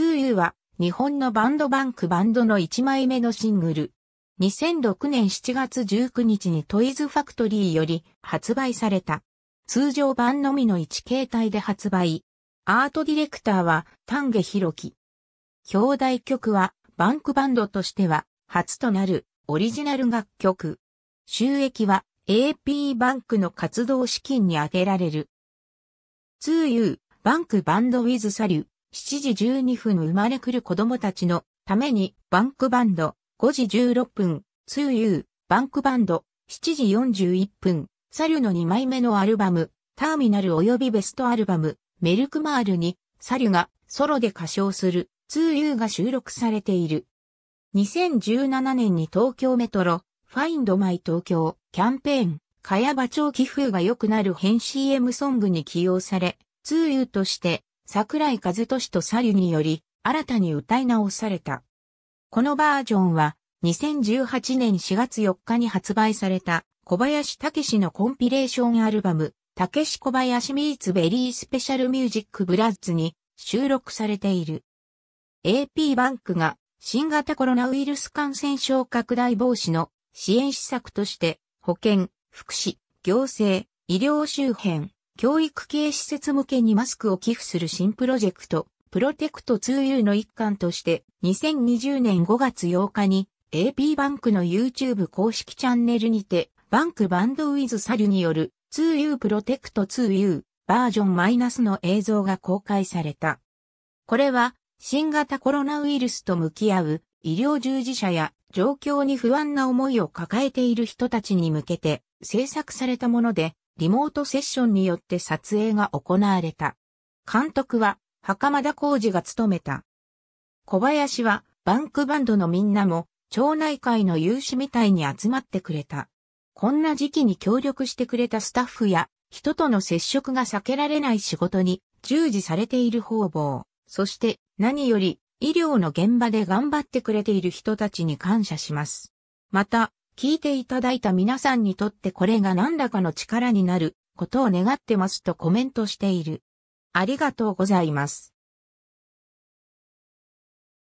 2U は日本のバンドバンクバンドの1枚目のシングル。2006年7月19日にトイズファクトリーより発売された。通常版のみの1形態で発売。アートディレクターは丹下弘樹。表題曲はバンクバンドとしては初となるオリジナル楽曲。収益は AP バンクの活動資金に充てられる。2U Bank Band ウィズサリュ7時12分生まれ来る子供たちのためにバンクバンド5時16分 2U バンクバンド7時41分 Salyu の2枚目のアルバムターミナル及びベストアルバムメルクマールにサリュがソロで歌唱する 2U が収録されている。2017年に東京メトロ Find my Tokyo キャンペーン、茅場町気風が良くなる編 CM ソングに起用され、2U として桜井和俊とサリュにより新たに歌い直された。このバージョンは2018年4月4日に発売された小林武史のコンピレーションアルバム、武史小林ミーツベリースペシャルミュージックブラッズに収録されている。AP バンクが新型コロナウイルス感染症拡大防止の支援施策として保健、福祉、行政、医療周辺、教育系施設向けにマスクを寄付する新プロジェクト、プロテクト 2U の一環として2020年5月8日に AP バンクの YouTube 公式チャンネルにてバンクバンドウィズサルによる 2U プロテクト 2U バージョンマイナスの映像が公開された。これは新型コロナウイルスと向き合う医療従事者や状況に不安な思いを抱えている人たちに向けて制作されたもので、リモートセッションによって撮影が行われた。監督は、袴田浩二が務めた。小林は、バンクバンドのみんなも、町内会の有志みたいに集まってくれた。こんな時期に協力してくれたスタッフや、人との接触が避けられない仕事に従事されている方々。そして何より医療の現場で頑張ってくれている人たちに感謝します。また、聞いていただいた皆さんにとってこれが何らかの力になることを願ってますとコメントしている。ありがとうございます。